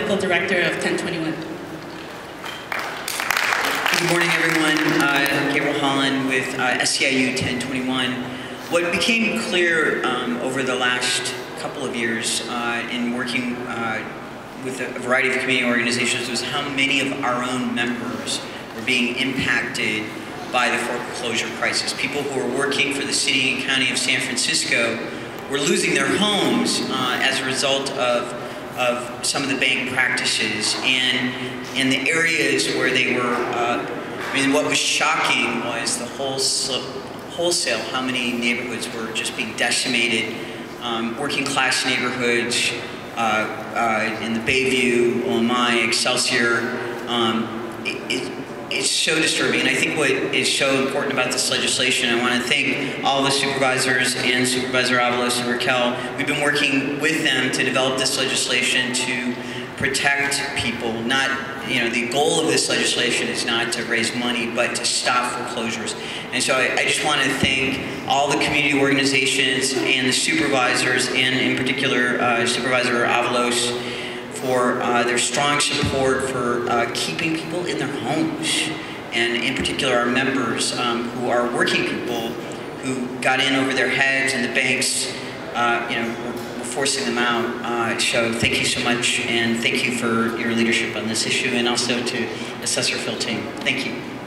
Medical Director of 1021. Good morning, everyone. Uh, Gabriel Haaland with uh, SEIU 1021. What became clear um, over the last couple of years uh, in working uh, with a variety of community organizations was how many of our own members were being impacted by the foreclosure crisis. People who were working for the city and county of San Francisco were losing their homes uh, as a result of of some of the bank practices and in the areas where they were, uh, I mean, what was shocking was the wholesale, wholesale how many neighborhoods were just being decimated, um, working class neighborhoods uh, uh, in the Bayview, OMI, Excelsior. Um, it, it, it's so disturbing. And I think what is so important about this legislation, I want to thank all the supervisors and Supervisor Avalos and Raquel. We've been working with them to develop this legislation to protect people. Not, you know, the goal of this legislation is not to raise money, but to stop foreclosures. And so I, I just want to thank all the community organizations and the supervisors, and in particular uh, Supervisor Avalos for uh, their strong support for uh, keeping people in their homes, and in particular our members um, who are working people who got in over their heads and the banks, uh, you know, were, forcing them out. Uh, so thank you so much, and thank you for your leadership on this issue, and also to Assessor Phil Ting. Thank you.